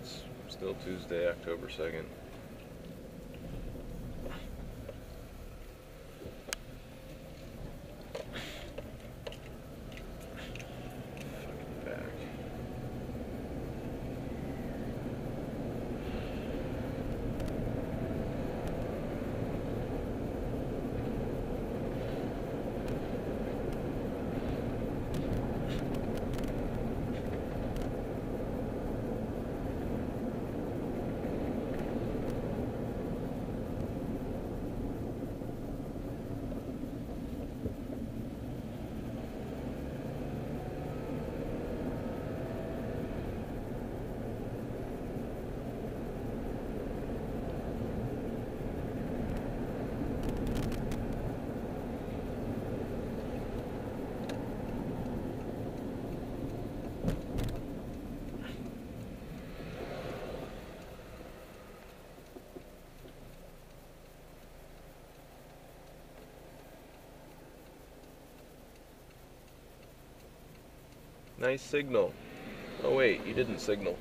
it's still Tuesday, October 2nd. Nice signal. Oh wait, you didn't signal.